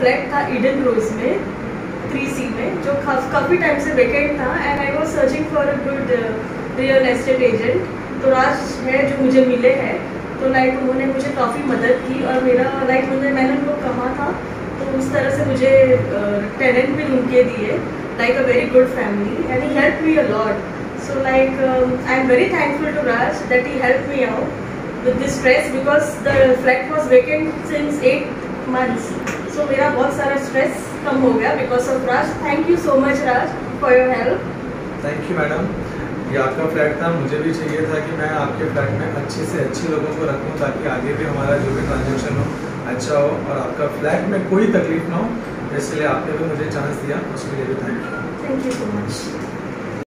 Flat था Eden रोज में three C में जो काफ़ी टाइम से वेकेंट था and I was searching for a good real estate agent तो राज है जो मुझे मिले हैं तो लाइक उन्होंने मुझे काफ़ी मदद की और मेरा लाइक उन्होंने मैंने उनको कहा था तो उस तरह से मुझे टेनेंट uh, भी उनके दिए like a very good family and he help me a lot so like um, i'm very thankful to raj that he helped me out with this stress because the flat was vacant since 8 months. So मेरा बहुत सारा stress कम हो गया because of Raj thank you so much Raj for your help thank you madam ये आपका flat था मुझे भी चाहिए था कि मैं आपके फ्लैट में अच्छे से अच्छे लोगों को रखूँ ताकि आगे भी हमारा जो भी ट्रांजेक्शन हो अच्छा हो और आपका फ्लैट में कोई तकलीफ़ ना हो। इसलिए आपने भी मुझे चांस दिया उसके लिए भी thank you thank you so much